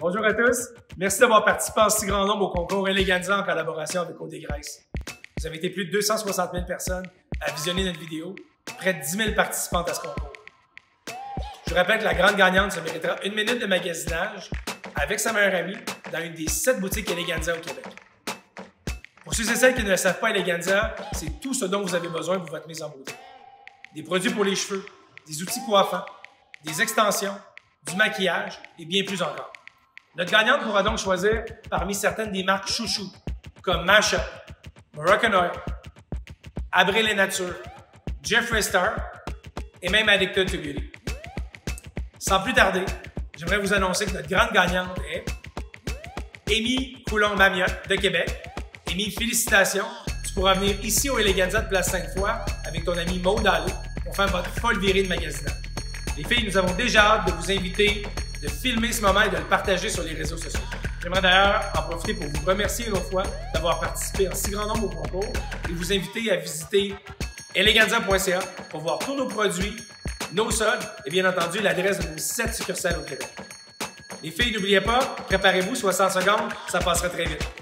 Bonjour à tous. Merci d'avoir participé en si grand nombre au concours Eleganza en collaboration avec des Grèces. Vous avez été plus de 260 000 personnes à visionner notre vidéo, près de 10 000 participantes à ce concours. Je rappelle que la grande gagnante se méritera une minute de magasinage avec sa meilleure amie dans une des sept boutiques Eleganza au Québec. Pour ceux et celles qui ne le savent pas, Eleganza, c'est tout ce dont vous avez besoin pour votre mise en beauté. Des produits pour les cheveux, des outils coiffants, des extensions, du maquillage et bien plus encore. Notre gagnante pourra donc choisir parmi certaines des marques chouchou, comme Mashup, Moroccan Oil, Abril et Nature, Jeffree Star et même Addicted to Beauty. Sans plus tarder, j'aimerais vous annoncer que notre grande gagnante est Amy Coulon-Mamiotte de Québec. Amy, félicitations. Tu pourras venir ici au Eleganza de Place Sainte-Foy avec ton ami Maud Allé pour faire votre folle virée de magasinage. Les filles, nous avons déjà hâte de vous inviter de filmer ce moment et de le partager sur les réseaux sociaux. J'aimerais d'ailleurs en profiter pour vous remercier une fois d'avoir participé en si grand nombre au concours et vous inviter à visiter eleganza.ca pour voir tous nos produits, nos soldes et bien entendu l'adresse de nos 7 succursales au Québec. Les filles, n'oubliez pas, préparez-vous 60 secondes, ça passera très vite.